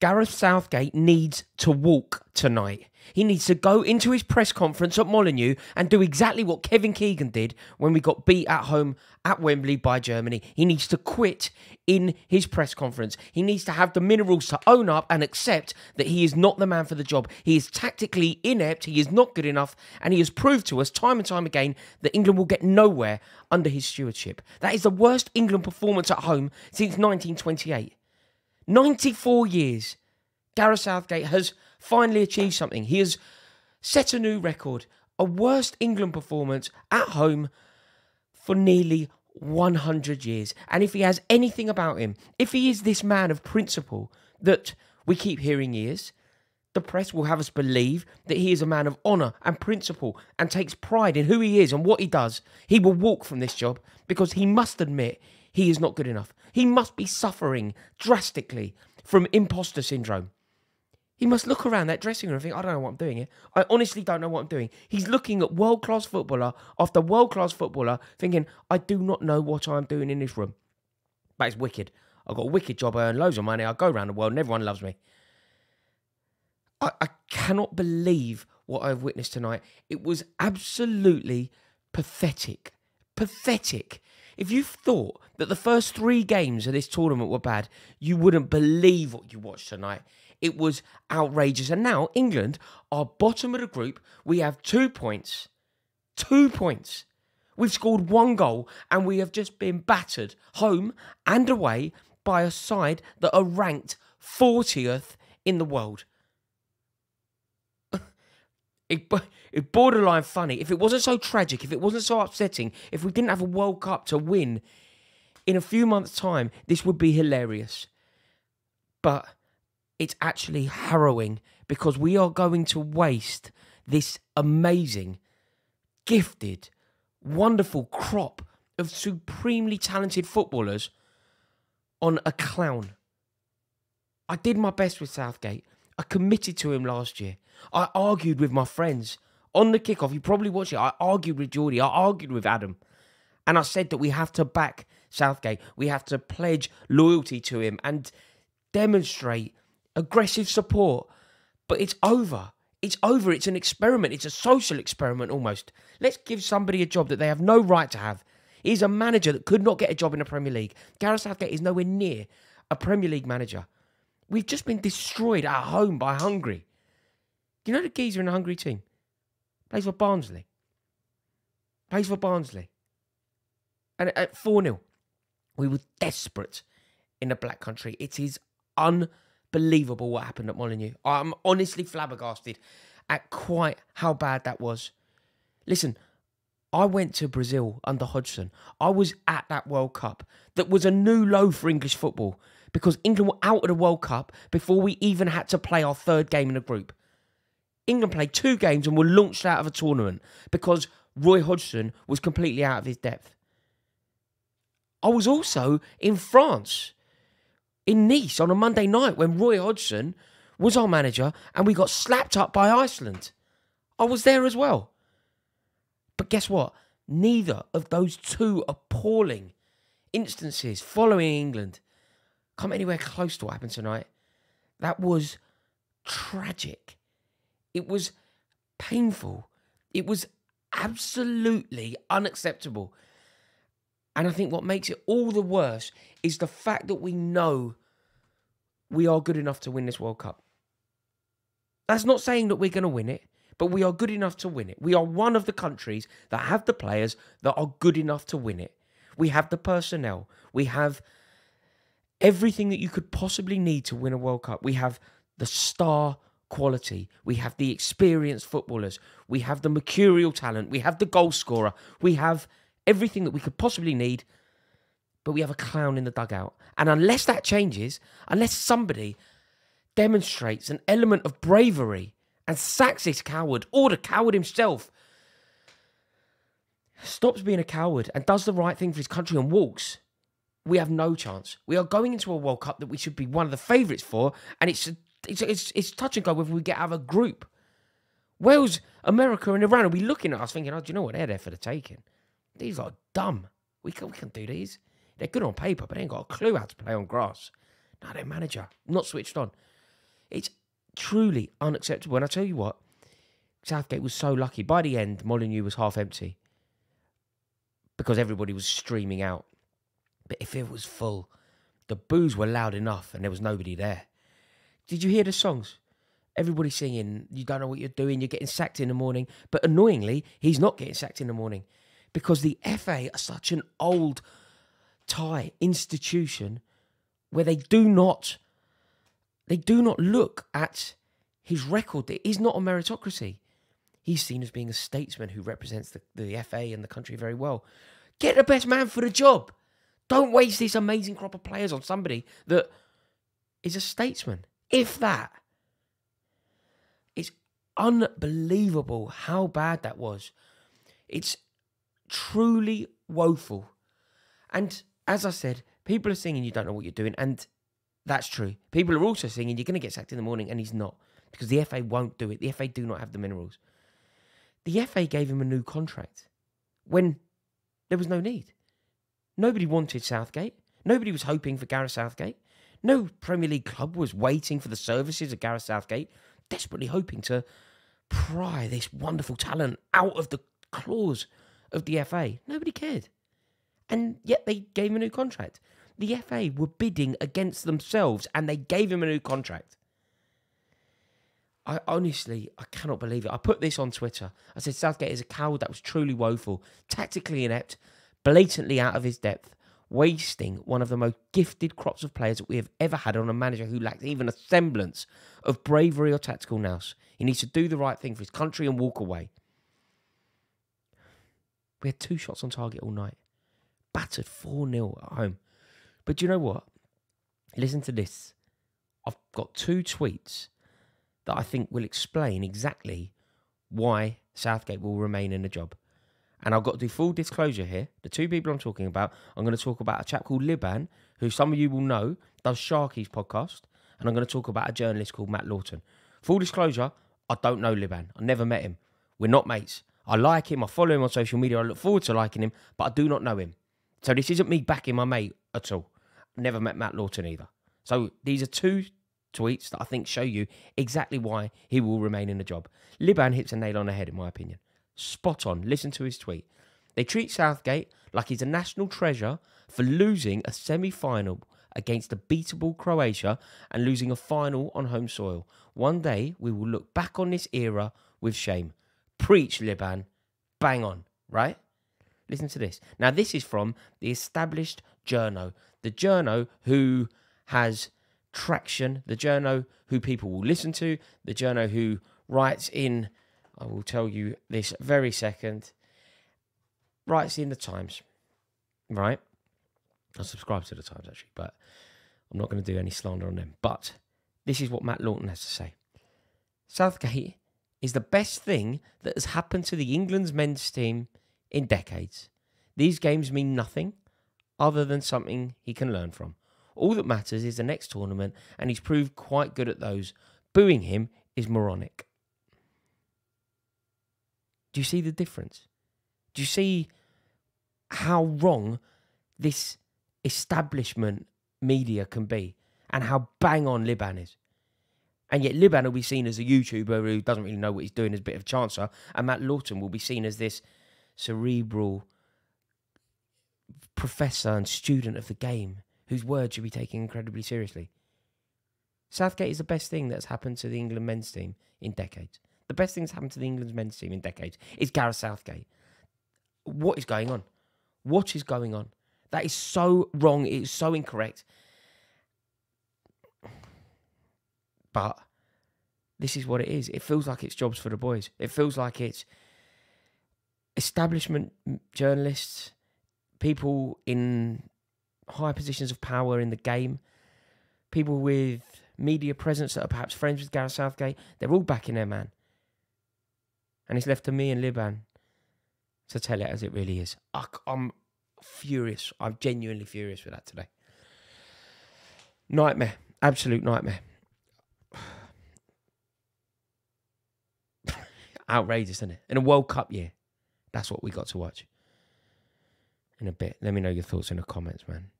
Gareth Southgate needs to walk tonight. He needs to go into his press conference at Molineux and do exactly what Kevin Keegan did when we got beat at home at Wembley by Germany. He needs to quit in his press conference. He needs to have the minerals to own up and accept that he is not the man for the job. He is tactically inept, he is not good enough, and he has proved to us time and time again that England will get nowhere under his stewardship. That is the worst England performance at home since 1928. 94 years, Gareth Southgate has finally achieved something. He has set a new record, a worst England performance at home for nearly 100 years. And if he has anything about him, if he is this man of principle that we keep hearing he is, the press will have us believe that he is a man of honour and principle and takes pride in who he is and what he does. He will walk from this job because he must admit he is not good enough. He must be suffering drastically from imposter syndrome. He must look around that dressing room and think, I don't know what I'm doing here. I honestly don't know what I'm doing. He's looking at world class footballer after world class footballer, thinking, I do not know what I'm doing in this room. But it's wicked. I've got a wicked job, I earn loads of money, I go around the world and everyone loves me. I, I cannot believe what I've witnessed tonight. It was absolutely pathetic. Pathetic. If you thought that the first three games of this tournament were bad, you wouldn't believe what you watched tonight. It was outrageous. And now England are bottom of the group. We have two points. Two points. We've scored one goal and we have just been battered home and away by a side that are ranked 40th in the world. it, it's borderline funny. If it wasn't so tragic, if it wasn't so upsetting, if we didn't have a World Cup to win in a few months' time, this would be hilarious. But it's actually harrowing because we are going to waste this amazing, gifted, wonderful crop of supremely talented footballers on a clown. I did my best with Southgate. I committed to him last year. I argued with my friends on the kickoff. You probably watched it. I argued with Geordie. I argued with Adam. And I said that we have to back Southgate. We have to pledge loyalty to him and demonstrate aggressive support. But it's over. It's over. It's an experiment. It's a social experiment almost. Let's give somebody a job that they have no right to have. He's a manager that could not get a job in the Premier League. Gareth Southgate is nowhere near a Premier League manager. We've just been destroyed at home by Hungary. You know the geezer in the Hungary team? Plays for Barnsley. Plays for Barnsley. And at 4 0, we were desperate in the Black Country. It is unbelievable what happened at Molineux. I'm honestly flabbergasted at quite how bad that was. Listen, I went to Brazil under Hodgson. I was at that World Cup that was a new low for English football because England were out of the World Cup before we even had to play our third game in the group. England played two games and were launched out of a tournament because Roy Hodgson was completely out of his depth. I was also in France, in Nice, on a Monday night when Roy Hodgson was our manager and we got slapped up by Iceland. I was there as well. But guess what? Neither of those two appalling instances following England come anywhere close to what happened tonight. That was tragic. It was painful. It was absolutely unacceptable. And I think what makes it all the worse is the fact that we know we are good enough to win this World Cup. That's not saying that we're going to win it, but we are good enough to win it. We are one of the countries that have the players that are good enough to win it. We have the personnel. We have everything that you could possibly need to win a World Cup. We have the star quality. We have the experienced footballers. We have the mercurial talent. We have the goal scorer. We have everything that we could possibly need, but we have a clown in the dugout. And unless that changes, unless somebody demonstrates an element of bravery and sacks this coward or the coward himself, stops being a coward and does the right thing for his country and walks, we have no chance. We are going into a World Cup that we should be one of the favourites for, and it's it's, it's, it's touch and go whether we get out of a group. Wales, America, and Iran will be looking at us thinking, oh, do you know what? They're there for the taking. These are dumb. We can, we can do these. They're good on paper, but they ain't got a clue how to play on grass. No, their manager, not switched on. It's truly unacceptable. And I tell you what, Southgate was so lucky. By the end, Molineux was half empty because everybody was streaming out. But if it was full, the boos were loud enough and there was nobody there. Did you hear the songs? Everybody singing, you don't know what you're doing, you're getting sacked in the morning. But annoyingly, he's not getting sacked in the morning because the FA are such an old tie institution where they do not they do not look at his record. It is not a meritocracy. He's seen as being a statesman who represents the, the FA and the country very well. Get the best man for the job. Don't waste this amazing crop of players on somebody that is a statesman. If that. It's unbelievable how bad that was. It's truly woeful. And as I said, people are singing you don't know what you're doing, and that's true. People are also singing you're going to get sacked in the morning, and he's not because the FA won't do it. The FA do not have the minerals. The FA gave him a new contract when there was no need. Nobody wanted Southgate. Nobody was hoping for Gareth Southgate. No Premier League club was waiting for the services of Gareth Southgate, desperately hoping to pry this wonderful talent out of the claws of the FA. Nobody cared. And yet they gave him a new contract. The FA were bidding against themselves and they gave him a new contract. I honestly, I cannot believe it. I put this on Twitter. I said Southgate is a coward that was truly woeful, tactically inept, blatantly out of his depth, wasting one of the most gifted crops of players that we have ever had on a manager who lacks even a semblance of bravery or tactical nous. He needs to do the right thing for his country and walk away. We had two shots on target all night. Battered 4 0 at home. But do you know what? Listen to this. I've got two tweets that I think will explain exactly why Southgate will remain in the job. And I've got to do full disclosure here. The two people I'm talking about, I'm going to talk about a chap called Liban, who some of you will know does Sharky's podcast. And I'm going to talk about a journalist called Matt Lawton. Full disclosure, I don't know Liban. I never met him. We're not mates. I like him. I follow him on social media. I look forward to liking him, but I do not know him. So this isn't me backing my mate at all. Never met Matt Lawton either. So these are two tweets that I think show you exactly why he will remain in the job. Liban hits a nail on the head, in my opinion. Spot on. Listen to his tweet. They treat Southgate like he's a national treasure for losing a semi final against a beatable Croatia and losing a final on home soil. One day we will look back on this era with shame. Preach, Liban. Bang on, right? Listen to this. Now, this is from the established journo, the journo who has traction, the journo who people will listen to, the journo who writes in, I will tell you this very second, writes in the Times, right? I subscribe to the Times actually, but I'm not going to do any slander on them. But this is what Matt Lawton has to say Southgate is the best thing that has happened to the England's men's team in decades. These games mean nothing other than something he can learn from. All that matters is the next tournament, and he's proved quite good at those. Booing him is moronic. Do you see the difference? Do you see how wrong this establishment media can be and how bang on Liban is? And yet Liban will be seen as a YouTuber who doesn't really know what he's doing as a bit of a chancer, and Matt Lawton will be seen as this cerebral professor and student of the game whose word should be taken incredibly seriously. Southgate is the best thing that's happened to the England men's team in decades. The best thing that's happened to the England men's team in decades is Gareth Southgate. What is going on? What is going on? That is so wrong. It is so incorrect. But this is what it is. It feels like it's jobs for the boys. It feels like it's establishment journalists, people in high positions of power in the game, people with media presence that are perhaps friends with Gareth Southgate. They're all backing their man. And it's left to me and Liban to tell it as it really is. I'm furious. I'm genuinely furious with that today. Nightmare. Absolute nightmare. Outrageous, isn't it? In a World Cup year. That's what we got to watch. In a bit. Let me know your thoughts in the comments, man.